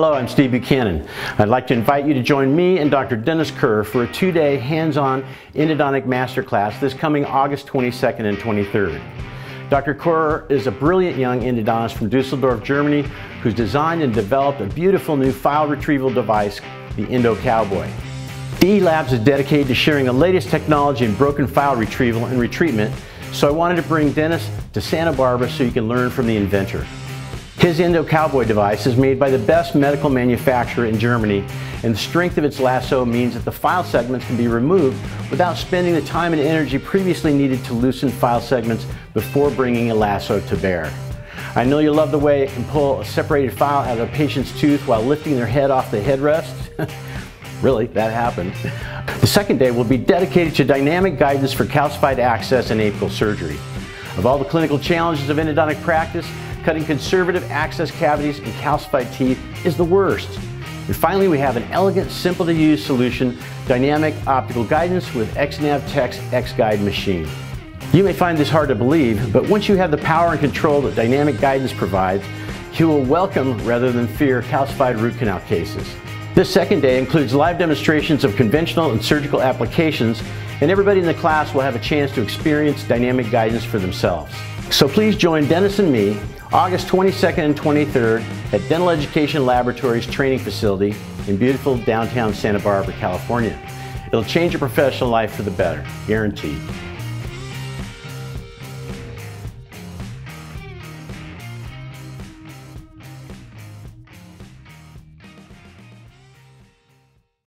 Hello, I'm Steve Buchanan. I'd like to invite you to join me and Dr. Dennis Kohrer for a two-day hands-on endodontic masterclass this coming August 22nd and 23rd. Dr. Kohrer is a brilliant young endodontist from Dusseldorf, Germany, who's designed and developed a beautiful new file retrieval device, the EndoCowboy. DE Labs is dedicated to sharing the latest technology in broken file retrieval and retreatment, so I wanted to bring Dennis to Santa Barbara so you can learn from the inventor. His EndoCowboy device is made by the best medical manufacturer in Germany, and the strength of its lasso means that the file segments can be removed without spending the time and energy previously needed to loosen file segments before bringing a lasso to bear. I know you love the way it can pull a separated file out of a patient's tooth while lifting their head off the headrest. really, that happened. The second day will be dedicated to dynamic guidance for calcified access and apical surgery. Of all the clinical challenges of endodontic practice, cutting conservative access cavities and calcified teeth is the worst. And finally, we have an elegant, simple to use solution, dynamic optical guidance with XNAV Tech's X-Guide machine. You may find this hard to believe, but once you have the power and control that dynamic guidance provides, you will welcome rather than fear calcified root canal cases. This second day includes live demonstrations of conventional and surgical applications, and everybody in the class will have a chance to experience dynamic guidance for themselves. So please join Dennis and me August 22nd and 23rd at Dental Education Laboratories training facility in beautiful downtown Santa Barbara, California. It'll change your professional life for the better, guaranteed.